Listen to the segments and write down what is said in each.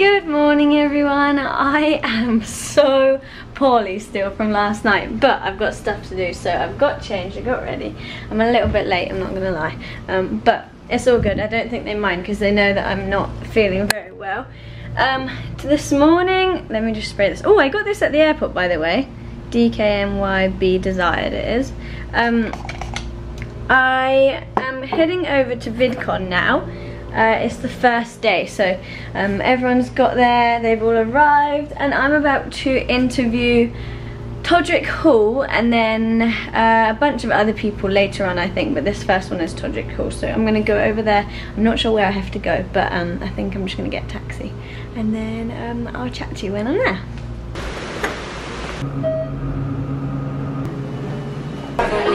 Good morning everyone. I am so poorly still from last night, but I've got stuff to do, so I've got changed, I got ready. I'm a little bit late, I'm not gonna lie, um, but it's all good. I don't think they mind because they know that I'm not feeling very well. Um, this morning, let me just spray this. Oh, I got this at the airport, by the way. DKNY Be Desired it is. Um, I am heading over to VidCon now. Uh, it's the first day, so um, everyone's got there, they've all arrived, and I'm about to interview Todrick Hall and then uh, a bunch of other people later on I think but this first one is Todrick Hall so I'm gonna go over there. I'm not sure where I have to go but um, I think I'm just gonna get a taxi. And then um, I'll chat to you when I'm there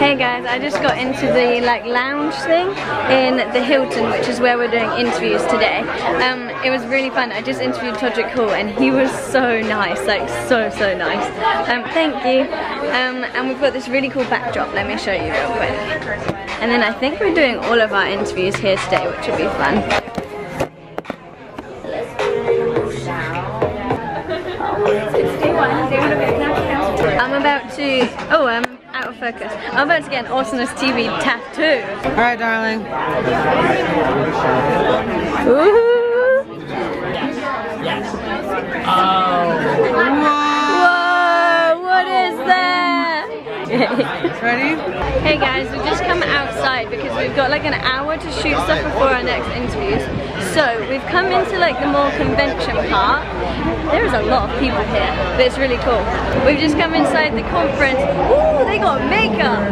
Hey guys, I just got into the like lounge thing in the Hilton, which is where we're doing interviews today. Um, it was really fun. I just interviewed Todrick Hall and he was so nice, like so, so nice. Um, thank you. Um, and we've got this really cool backdrop. Let me show you real quick. And then I think we're doing all of our interviews here today, which will be fun. I'm about to, oh, um, out of focus. I'm about to get an Awesomeness TV tattoo. All right, darling. Ooh. Oh. Whoa, what is that? Ready? hey guys, we've just come outside because we've got like an hour to shoot stuff before our next interviews. So we've come into like the more convention part. There's a lot of people here, but it's really cool. We've just come inside the conference. Ooh, they got makeup.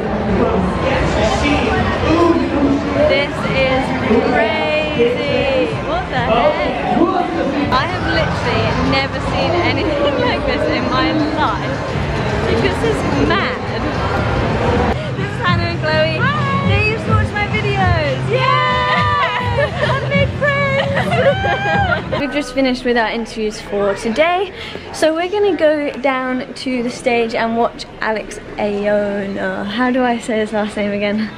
This is crazy. What the heck? I have literally never seen anything like this in my life. This is mad. This We've just finished with our interviews for today. So we're gonna go down to the stage and watch Alex Aiono. How do I say his last name again?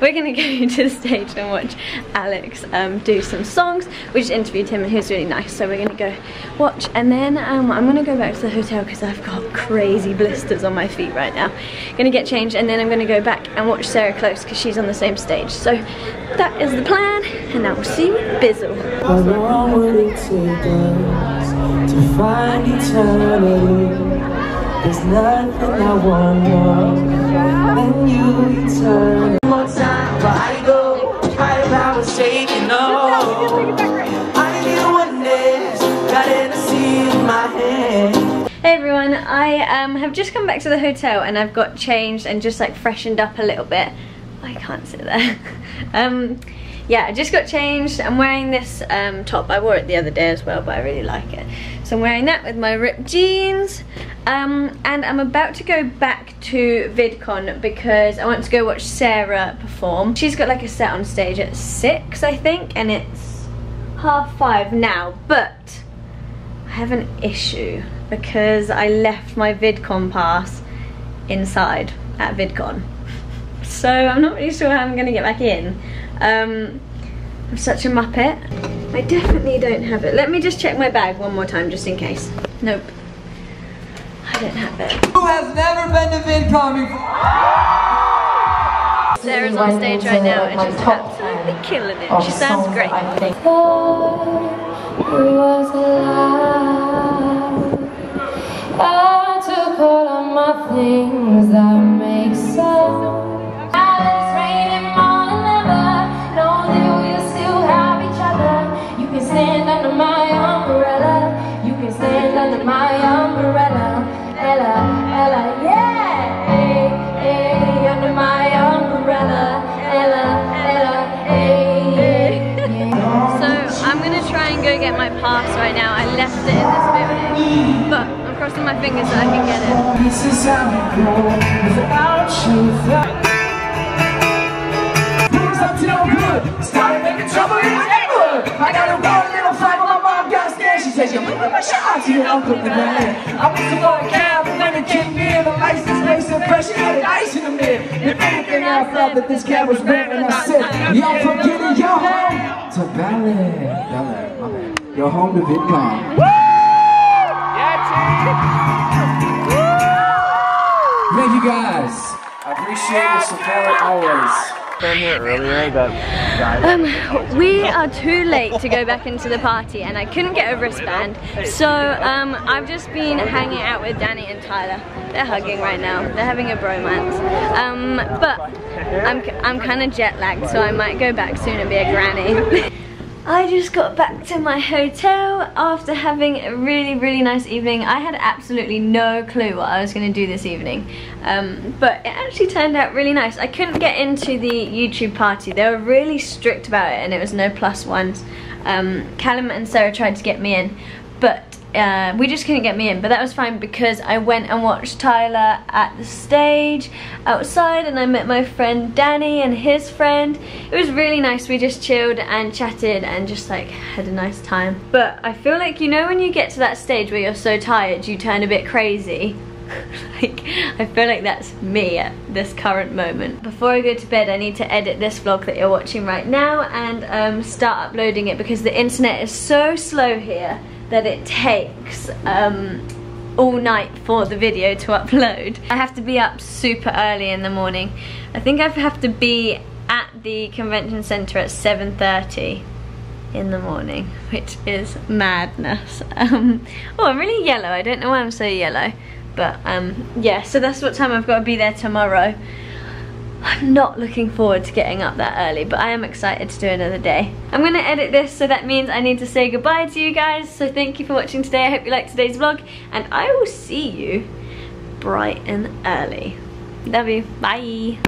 We're gonna go to the stage and watch Alex um, do some songs. We just interviewed him and he was really nice. So we're gonna go watch and then um, I'm gonna go back to the hotel because I've got crazy blisters on my feet right now. Gonna get changed and then I'm gonna go back and watch Sarah Close because she's on the same stage. So that is the plan and now we'll see you Bizzle. How? There's nothing I want more than you eternal. More time, but I go. My power's taking over. I need one this, got Hennessy in my hand. Hey everyone, I um, have just come back to the hotel and I've got changed and just like freshened up a little bit. I can't sit there. um, yeah, I just got changed. I'm wearing this um, top. I wore it the other day as well, but I really like it. So I'm wearing that with my ripped jeans. Um, and I'm about to go back to VidCon because I want to go watch Sarah perform. She's got like a set on stage at six, I think, and it's half five now, but I have an issue because I left my VidCon pass inside at VidCon. So I'm not really sure how I'm gonna get back in. Um, I'm such a muppet. I definitely don't have it. Let me just check my bag one more time just in case. Nope. I don't have it. Who has never been to VidCon before? Sarah's on stage right now and she's absolutely killing it. She sounds great. was. I took all of my things left it in this building, but I'm crossing my fingers that I can get it. This is how we go without you. Things up to no good. Started making trouble in the neighborhood. I got a one little fight, but my mom scared. She says, "You put my shot to your uncle in the bed." I went to go cab and when it came near, the license plate said pressure had ice in the mirror. If anything, I felt that this cab was red, and I said, "Y'all from getting your home to Bel Air." Bel Air, my bad. You're home to VidCon. Thank you guys. I appreciate your support always. Here earlier, Um, we are too late to go back into the party and I couldn't get a wristband. So um, I've just been hanging out with Danny and Tyler. They're hugging right now. They're having a bromance. Um, but I'm, I'm kind of jet lagged so I might go back soon and be a granny. I just got back to my hotel after having a really, really nice evening. I had absolutely no clue what I was going to do this evening. Um, but it actually turned out really nice. I couldn't get into the YouTube party. They were really strict about it and it was no plus ones. Um, Callum and Sarah tried to get me in, but uh, we just couldn't get me in, but that was fine because I went and watched Tyler at the stage outside and I met my friend Danny and his friend. It was really nice. We just chilled and chatted and just like had a nice time. But I feel like, you know when you get to that stage where you're so tired you turn a bit crazy? like, I feel like that's me at this current moment. Before I go to bed, I need to edit this vlog that you're watching right now and um, start uploading it because the internet is so slow here that it takes um, all night for the video to upload. I have to be up super early in the morning. I think I have to be at the convention center at 7.30 in the morning, which is madness. Um, oh, I'm really yellow. I don't know why I'm so yellow. But um, yeah, so that's what time I've got to be there tomorrow. I'm not looking forward to getting up that early, but I am excited to do another day. I'm gonna edit this, so that means I need to say goodbye to you guys. So thank you for watching today. I hope you liked today's vlog, and I will see you bright and early. Love you, bye.